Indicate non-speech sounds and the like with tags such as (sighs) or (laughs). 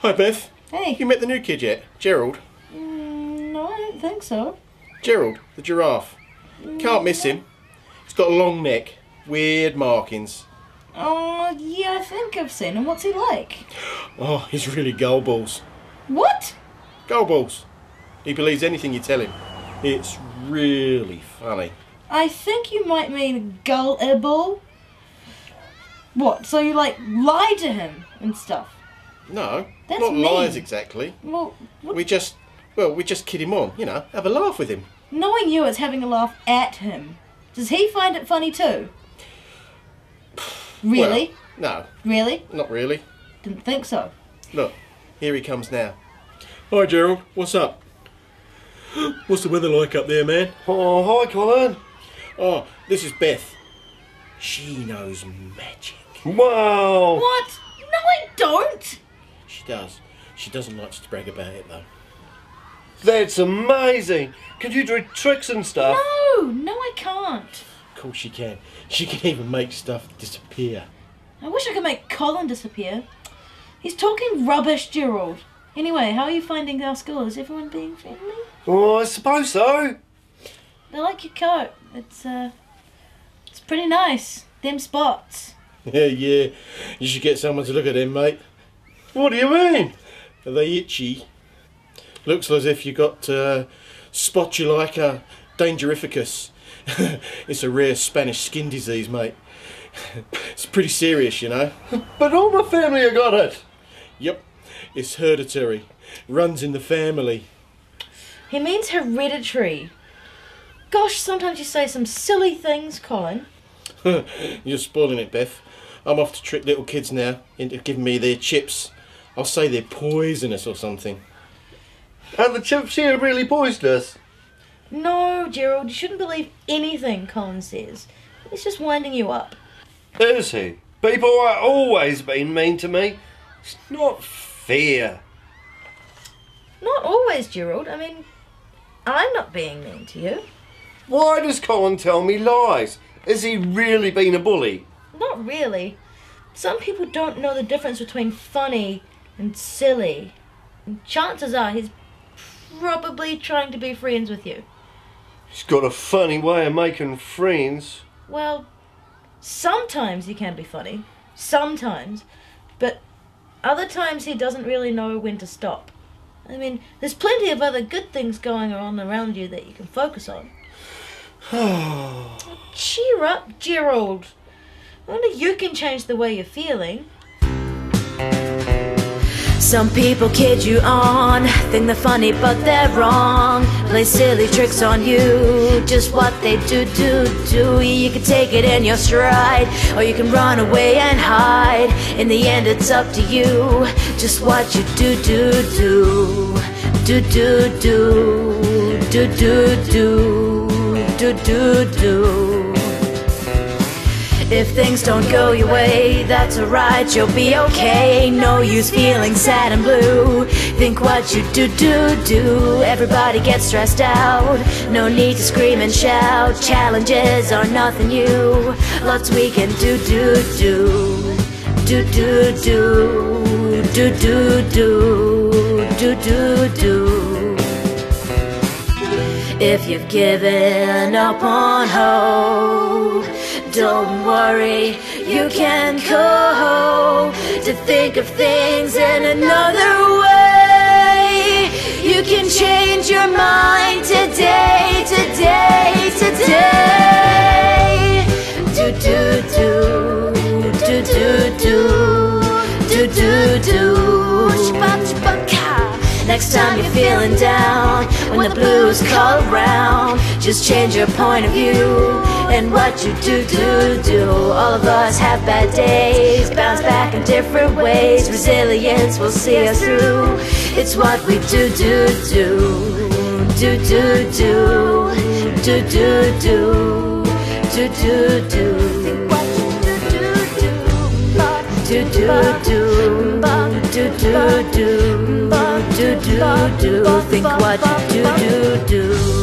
Hi, Beth. Hey. You met the new kid yet? Gerald. Mm, no, I don't think so. Gerald, the giraffe. Can't miss him. He's got a long neck, weird markings. Oh, yeah, I think I've seen him. What's he like? Oh, he's really goalballs. What? Goalballs. He believes anything you tell him. It's really funny. I think you might mean gullible. What? So you like lie to him and stuff? No, That's not lies exactly. Well, what? We just, well, we just kid him on, you know, have a laugh with him. knowing you is having a laugh at him. Does he find it funny too? (sighs) Really? Well, Really? not really. Didn't think so. Look, here he comes now. Hi, Gerald. What's up? (gasps) What's the weather like up there, man? Oh, hi, Colin. Oh, this is Beth. She knows magic. Wow. What? No, I don't. She does. She doesn't like to brag about it, though. That's amazing. Can you do tricks and stuff? No, no, I can't. Of course she can. She can even make stuff disappear. I wish I could make Colin disappear. He's talking rubbish, Gerald. Anyway, how are you finding our school? Is everyone being friendly? Oh, I suppose so. I like your coat. It's uh, it's pretty nice. Them spots. Yeah, (laughs) yeah. You should get someone to look at them, mate. What do you mean? Are they itchy? Looks as if you got uh, Spotula dangerificus. (laughs) it's a rare Spanish skin disease, mate. it's pretty serious, you know. (laughs) But all my family have got it. Yep, it's hereditary. Runs in the family. He means hereditary. Gosh, sometimes you say some silly things, Colin. (laughs) You're spoiling it, Beth. I'm off to trick little kids now into giving me their chips. I'll say they're poisonous or something. Are the chips here really poisonous? No, Gerald, you shouldn't believe anything Colin says. He's just winding you up. Is he? People are always been mean to me. It's not fair. Not always, Gerald. I mean, I'm not being mean to you. Why does Colin tell me lies? Has he really been a bully? Not really. Some people don't know the difference between funny and silly. And chances are he's probably trying to be friends with you. He's got a funny way of making friends. Well, sometimes he can be funny. Sometimes. But other times he doesn't really know when to stop. I mean, there's plenty of other good things going on around you that you can focus on. (sighs) (sighs) Cheer up, Gerald. Only you can change the way you're feeling. Some people kid you on, think they're funny but they're wrong. Play silly tricks on you, just what they do, do, do. You can take it in your stride, or you can run away and hide. In the end, it's up to you, just what you do, do, do. Do, do, do. Do, do, do. Do, do, do. If things don't go your way, that's alright, you'll be okay. No use feeling sad and blue. Think what you do, do, do. Everybody gets stressed out. No need to scream and shout. Challenges are nothing new. Lots we can do, do, do. Do, do, do. Do, do, do. Do, do, do. If you've given up on hope, don't worry, you can go to think of things in Next time you're feeling down, when the blues call around, just change your point of view and what you do, do, do. All of us have bad days, bounce back in different ways. Resilience will see us through. It's what we do, do, do, do, do, do, do, do, do, do, do, do. Do do do do do do do do do do think what you do do do